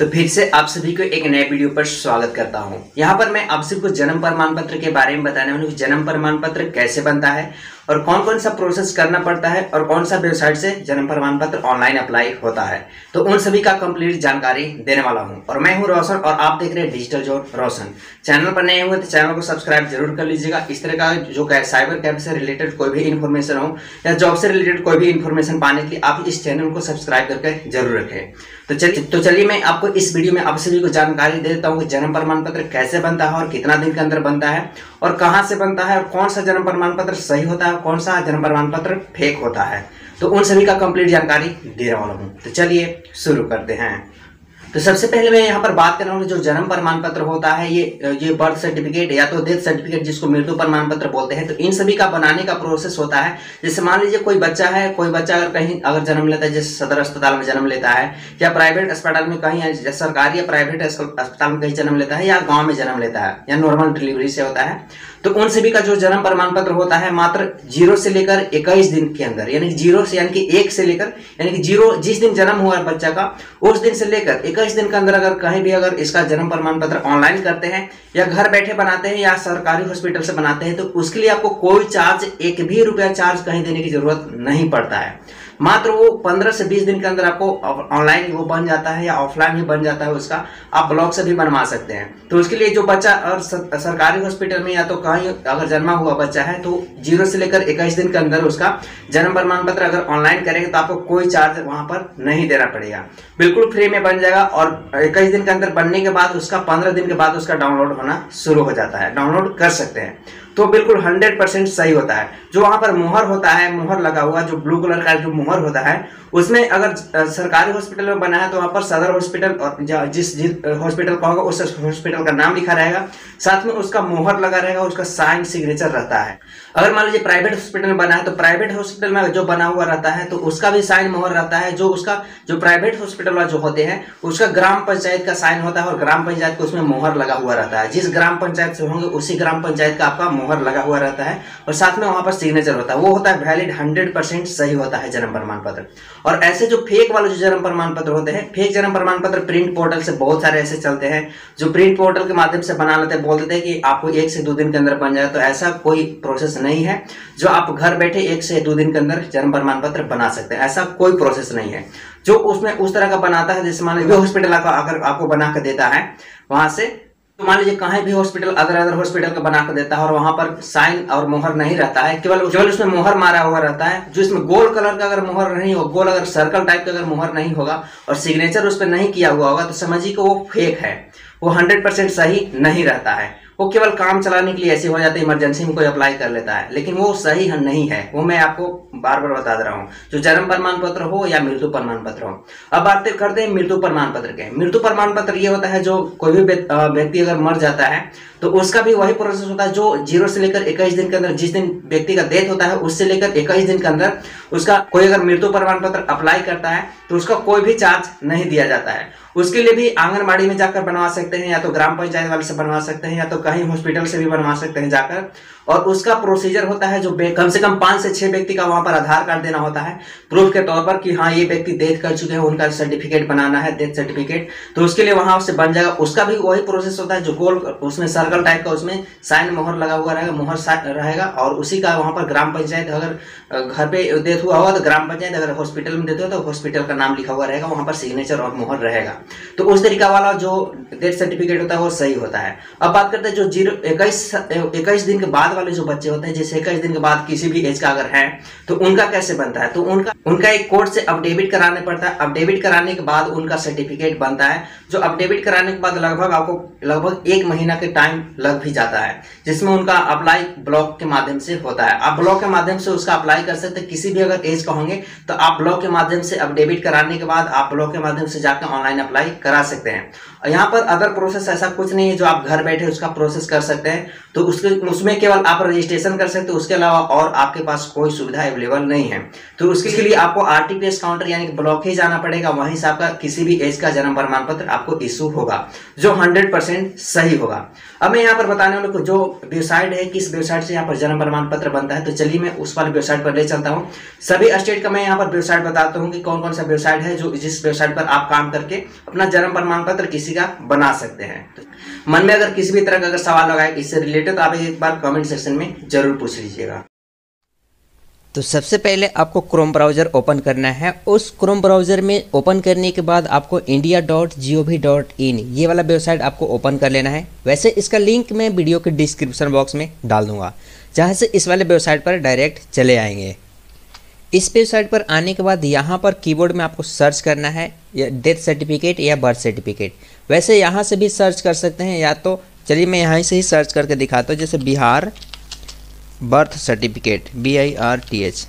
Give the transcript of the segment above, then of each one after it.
तो फिर से आप सभी को एक नए वीडियो पर स्वागत करता हूँ। यहाँ पर मैं आप सबको जन्म प्रमाण पत्र के बारे में बताने वाली जन्म प्रमाण पत्र कैसे बनता है और कौन कौन सा प्रोसेस करना पड़ता है और कौन सा वेबसाइट से जन्म प्रमाण पत्र ऑनलाइन अप्लाई होता है? तो उन सभी का कंप्लीट जानकारी देने वाला हूँ। और मैं हूँ रोशन और आप देख रहे हैं डिजिटल जोन रोशन। चैनल पर नए हुए तो चैनल को सब्सक्राइब ज़रूर कर लीजिएगा। इस तरह का जो साइबर कैफ से रिलेटेड कोई भी इन्फॉर्मेशन हो या जॉब से रिलेटेड कोई भी इन्फॉर्मेशन पाने के लिए, आप इस चैनल को सब्सक्राइब करके ज़रूर रखें। तो चलिए तो चलिए मैं आपको इस वीडियो में आप सभी को जानकारी दे देता हूँ कि जन्म प्रमाण पत्र कैसे बनता है और कितना दिन के अंदर बनता है और कहाँ से बनता है और कौन सा जन्म प्रमाण पत्र सही होता है कौन सा जन्म प्रमाण पत्र फेक होता है? तो उन सभी का कंप्लीट जानकारी दे रहा हूँ। तो चलिए शुरू करते हैं। तो सबसे पहले मैं यहाँ पर बात कर रहा हूँ जो जन्म प्रमाण पत्र होता है, ये ये बर्थ सर्टिफिकेट या तो डेथ सर्टिफिकेट जिसको मृत्यु प्रमाण पत्र बोलते हैं तो इन सभी का बनाने का प्रोसेस होता है। जैसे मान लीजिए कोई बच्चा है, कोई बच्चा अगर कहीं, अगर जन्म लेता है, जैसे सदर अस्पताल में जन्म लेता है, या प्राइवेट अस्पताल में कहीं सरकारी या प्राइवेट अस्पताल में कहीं जन्म लेता है, या गाँव में जन्म लेता है, या नॉर्मल डिलीवरी से होता है तो उन सभी का जो जन्म प्रमाण पत्र होता है, मात्र ज़ीरो से लेकर इक्कीस दिन के अंदर, यानी ज़ीरो से, यानी कि एक से लेकर, यानी कि ज़ीरो, जिस दिन जन्म हुआ है बच्चा का, उस दिन से लेकर इक्कीस दिन के अंदर अगर कहीं भी अगर इसका जन्म प्रमाण पत्र ऑनलाइन करते हैं या घर बैठे बनाते हैं या सरकारी हॉस्पिटल से बनाते हैं तो उसके लिए आपको कोई चार्ज एक भी रुपया चार्ज कहीं देने की ज़रूरत नहीं पड़ता है। मात्र वो पंद्रह से बीस दिन के अंदर आपको ऑनलाइन वो बन जाता है या ऑफलाइन भी बन जाता है उसका, आप ब्लॉक से भी बनवा सकते हैं। तो उसके लिए जो बच्चा और सरकारी हॉस्पिटल में या तो कहीं अगर जन्मा हुआ बच्चा है तो ज़ीरो से लेकर इक्कीस दिन के अंदर उसका जन्म प्रमाण पत्र अगर ऑनलाइन करेंगे तो आपको कोई चार्ज वहाँ पर नहीं देना पड़ेगा। बिल्कुल फ्री में बन जाएगा और इक्कीस दिन के अंदर बनने के बाद उसका, पंद्रह दिन के बाद उसका डाउनलोड होना शुरू हो जाता है। डाउनलोड कर सकते हैं। तो बिल्कुल हंड्रेड परसेंट सही होता है। जो वहाँ पर मोहर होता है, मोहर लगा हुआ, जो ब्लू कलर का जो मोहर होता है, उसमें अगर सरकारी हॉस्पिटल में बना है तो वहाँ पर सदर हॉस्पिटल और जिस हॉस्पिटल का होगा, उस हॉस्पिटल का नाम लिखा रहेगा। साथ में उसका मोहर लगा रहेगा, उसका साइन सिग्नेचर रहता है। अगर मान लीजिए प्राइवेट हॉस्पिटल बना है तो प्राइवेट हॉस्पिटल में जो बना हुआ रहता है तो उसका भी साइन मोहर रहता है, जो उसका, जो प्राइवेट हॉस्पिटल वाला जो होते हैं, उसका ग्राम पंचायत का साइन होता है और ग्राम पंचायत को उसमें मोहर लगा हुआ रहता है। जिस ग्राम पंचायत से होंगे, उसी ग्राम पंचायत का आपका मोहर लगा हुआ रहता है और साथ में वहाँ पर सिग्नेचर होता है। वो होता है वैलिड हंड्रेड परसेंट सही होता है जन्म प्रमाण पत्र। और ऐसे जो फेक वाले जो जन्म प्रमाण पत्र होते हैं फेक जन्म प्रमाण पत्र प्रिंट पोर्टल से बहुत सारे ऐसे चलते हैं, जो प्रिंट पोर्टल के माध्यम से बना लेते हैं, बोलते हैं कि आपको एक से दो दिन के अंदर बन जाए तो ऐसा कोई प्रोसेस नहीं है। जो आप घर बैठे एक से दो दिन के अंदर जन्म प्रमाण पत्र बना सकते हैं। ऐसा कोई प्रोसेस नहीं है। जो उसमें उस तरह का बनाता है, जैसे मान लीजिए हॉस्पिटल अगर आपको बना कर देता है, वहाँ से तो मान लीजिए कहीं भी हॉस्पिटल अदर अदर हॉस्पिटल का बना कर देता है और वहाँ पर साइन और मोहर नहीं रहता है, केवल केवल उसमें मोहर मारा हुआ रहता है, जो इसमें गोल कलर का अगर मोहर नहीं हो गोल अगर सर्कल टाइप का अगर मोहर नहीं होगा और सिग्नेचर उस पर नहीं किया हुआ होगा तो समझिए कि वो फेक है। वो हंड्रेड सही नहीं रहता है। वो केवल काम चलाने के लिए ऐसे हो जाते हैं इमरजेंसी में कोई अप्लाई कर लेता है। लेकिन वो सही नहीं है। वो मैं आपको बार बार बता दे रहा हूँ। जो जन्म प्रमाण पत्र हो या मृत्यु प्रमाण पत्र हो। अब बात करते हैं मृत्यु प्रमाण पत्र के। मृत्यु प्रमाण पत्र ये होता है जो कोई भी व्यक्ति अगर मर जाता है तो उसका भी वही प्रोसेस होता है जो ज़ीरो से लेकर इक्कीस दिन के अंदर जिस दिन व्यक्ति का डेथ होता है, उससे लेकर इक्कीस दिन के अंदर उसका कोई अगर मृत्यु प्रमाण पत्र अप्लाई करता है तो उसका कोई भी चार्ज नहीं दिया जाता है। उसके लिए भी आंगनबाड़ी में जाकर बनवा सकते हैं, या तो ग्राम पंचायत वाले से बनवा सकते हैं, या तो कहीं हॉस्पिटल से भी बनवा सकते हैं जाकर। और उसका प्रोसीजर होता है जो कम से कम पाँच से छह व्यक्ति का वहाँ पर आधार कार्ड देना होता है। प्रूफ के तौर पर कि हाँ ये व्यक्ति डेथ कर चुके हैं, उनका सर्टिफिकेट बनाना है डेथ सर्टिफिकेट तो उसके लिए वहाँ से बन जाएगा। उसका भी वही प्रोसेस होता है जो गोल उसमें सर्कल टाइप का उसमें साइन मोहर लगा हुआ रहेगा, मोहर रहेगा और उसी का वहाँ पर ग्राम पंचायत अगर घर पे डेथ हुआ होगा तो ग्राम पंचायत अगर हॉस्पिटल में डेथ हुआ तो हॉस्पिटल का नाम लिखा हुआ रहेगा, वहाँ पर सिग्नेचर और मोहर रहेगा। तो उस तरीका वाला जो डेथ सर्टिफिकेट होता है वो सही होता है। अब बात करते हैं जो ज़ीरो, इक्कीस इक्कीस दिन के बाद वाले जो बच्चे होते हैं, जैसे इक्कीस दिन के बाद किसी भी एज का अगर है तो उनका कैसे बनता है? तो उनका उनका एक कोर्ट से अपडेबिट कराने पड़ता है। अपडेबिट कराने के बाद उनका सर्टिफिकेट बनता है, जो अपडेबिट कराने के बाद लगभग आपको, लगभग एक महीना के टाइम लग भी जाता है, जिसमें उनका अप्लाई ब्लॉक के माध्यम से होता है। आप ब्लॉक के माध्यम से उसका अप्लाई कर सकते किसी भी अगर एज का होंगे तो आप ब्लॉक के माध्यम से अपडेबिट कराने के बाद आप ब्लॉक के माध्यम से जाकर ऑनलाइन अप्लाई करा सकते हैं। यहाँ पर अदर प्रोसेस ऐसा कुछ नहीं है जो आप घर बैठे उसका प्रोसेस कर सकते हैं। तो उसके, उसमें केवल आप रजिस्ट्रेशन कर सकते हो, उसके अलावा और आपके पास कोई सुविधा अवेलेबल नहीं है। तो उसके लिए आपको आरटीपीएस काउंटर यानी कि ब्लॉक ही जाना पड़ेगा, वहीं से आपका किसी भी एज का जन्म प्रमाण पत्र आपको इशू होगा, जो हंड्रेड सही होगा। अब मैं यहाँ पर बताने वालों को जो वेबसाइट है, किस वेबसाइट से यहाँ पर जन्म प्रमाण पत्र बनता है तो चलिए मैं उस वाले वेबसाइट पर ले चलता हूँ। सभी स्टेट का मैं यहाँ पर वेबसाइट बताता हूँ कि कौन कौन सा वेबसाइट है, जो जिस वेबसाइट पर आप काम करके अपना जन्म प्रमाण पत्र किसी का बना सकते हैं। मन में अगर किसी भी तरह का अगर सवाल लगा है इससे रिलेटेड तो आप एक बार कमेंट सेक्शन में ज़रूर पूछ लीजिएगा। तो सबसे पहले आपको क्रोम ब्राउज़र ओपन करना है। उस क्रोम ब्राउज़र में ओपन करने के बाद आपको India dot G O V dot in ये वाला वेबसाइट आपको ओपन कर लेना है। वैसे इसका लिंक मैं वीडियो के डिस्क्रिप्शन बॉक्स में डाल दूँगा, जहाँ से इस वाले वेबसाइट पर डायरेक्ट चले आएँगे। इस वेबसाइट पर आने के बाद यहाँ पर कीबोर्ड में आपको सर्च करना है डेथ सर्टिफिकेट या बर्थ सर्टिफिकेट वैसे यहाँ से भी सर्च कर सकते हैं, या तो चलिए मैं यहाँ से ही सर्च करके दिखाता हूँ, जैसे Bihar birth certificate B I R T H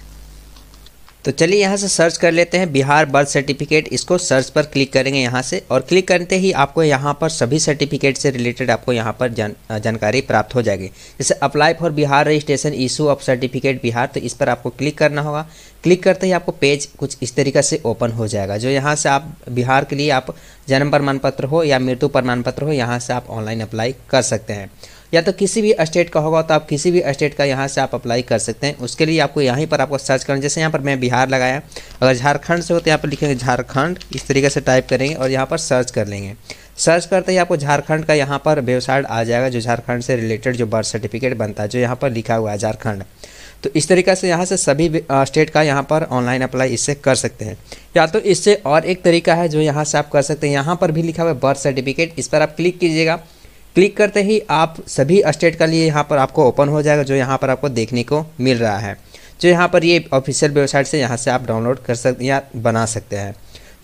तो चलिए यहाँ से सर्च कर लेते हैं बिहार बर्थ सर्टिफिकेट। इसको सर्च पर क्लिक करेंगे यहाँ से और क्लिक करते ही आपको यहाँ पर सभी सर्टिफिकेट से रिलेटेड आपको यहाँ पर जान जानकारी प्राप्त हो जाएगी। जैसे apply for Bihar registration issue of certificate Bihar तो इस पर आपको क्लिक करना होगा। क्लिक करते ही आपको पेज कुछ इस तरीके से ओपन हो जाएगा, जो यहाँ से आप बिहार के लिए आप जन्म प्रमाण पत्र हो या मृत्यु प्रमाण पत्र हो, यहाँ से आप ऑनलाइन अप्लाई कर सकते हैं। या तो किसी भी स्टेट का होगा तो आप किसी भी स्टेट का यहाँ से आप अप्लाई कर सकते हैं। उसके लिए आपको यहीं पर आपको सर्च करना जैसे यहाँ पर मैं बिहार लगाया, अगर झारखंड से हो तो यहाँ पर लिखेंगे झारखंड, इस तरीके से टाइप करेंगे और यहाँ पर सर्च कर लेंगे। सर्च करते ही आपको झारखंड का यहाँ पर वेबसाइट आ जाएगा, जो झारखंड से रिलेटेड जो बर्थ सर्टिफिकेट बनता है, जो यहाँ पर लिखा हुआ है झारखंड। तो इस तरीके से यहाँ से सभी स्टेट का यहाँ पर ऑनलाइन अप्लाई इससे कर सकते हैं। या तो इससे और एक तरीका है जो यहाँ से आप कर सकते हैं। यहाँ पर भी लिखा हुआ है बर्थ सर्टिफिकेट इस पर आप क्लिक कीजिएगा। क्लिक करते ही आप सभी स्टेट का लिए यहाँ पर आपको ओपन हो जाएगा, जो यहाँ पर आपको देखने को मिल रहा है। जो यहाँ पर ये ऑफिशियल वेबसाइट से यहाँ से आप डाउनलोड कर सकते या बना सकते हैं।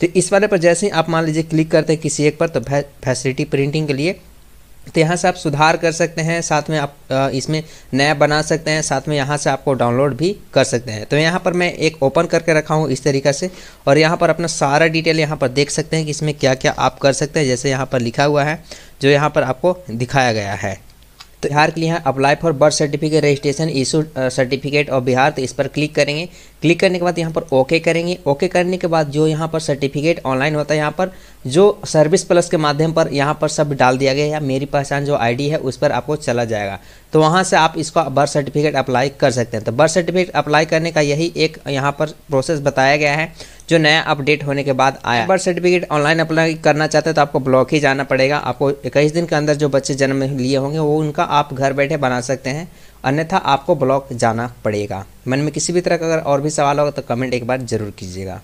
तो इस वाले पर जैसे ही आप मान लीजिए क्लिक करते हैं किसी एक पर तो फैसिलिटी प्रिंटिंग के लिए तो यहाँ से आप सुधार कर सकते हैं, साथ में आप इसमें नया बना सकते हैं, साथ में यहाँ से आपको डाउनलोड भी कर सकते हैं। तो यहाँ पर मैं एक ओपन करके रखा हूँ इस तरीक़े से, और यहाँ पर अपना सारा डिटेल यहाँ पर देख सकते हैं कि इसमें क्या क्या आप कर सकते हैं, जैसे यहाँ पर लिखा हुआ है, जो यहाँ पर आपको दिखाया गया है। तो बिहार के लिए यहाँ apply for birth certificate registration issue certificate of Bihar तो इस पर क्लिक करेंगे। क्लिक करने के बाद यहाँ पर ओके करेंगे। ओके करने के बाद जो यहाँ पर सर्टिफिकेट ऑनलाइन होता है यहाँ पर, जो सर्विस प्लस के माध्यम पर यहाँ पर सब डाल दिया गया या मेरी पहचान जो आईडी है उस पर आपको चला जाएगा। तो वहाँ से आप इसका बर्थ सर्टिफिकेट अप्लाई कर सकते हैं। तो बर्थ सर्टिफिकेट अप्लाई करने का यही एक यहाँ पर प्रोसेस बताया गया है, जो नया अपडेट होने के बाद आया। बर्थ सर्टिफिकेट ऑनलाइन अप्लाई करना चाहते हैं तो आपको ब्लॉक ही जाना पड़ेगा। आपको इक्कीस दिन के अंदर जो बच्चे जन्म लिए होंगे, वो उनका आप घर बैठे बना सकते हैं। अन्यथा आपको ब्लॉक जाना पड़ेगा। मन में किसी भी तरह का अगर और भी सवाल होगा तो कमेंट एक बार ज़रूर कीजिएगा।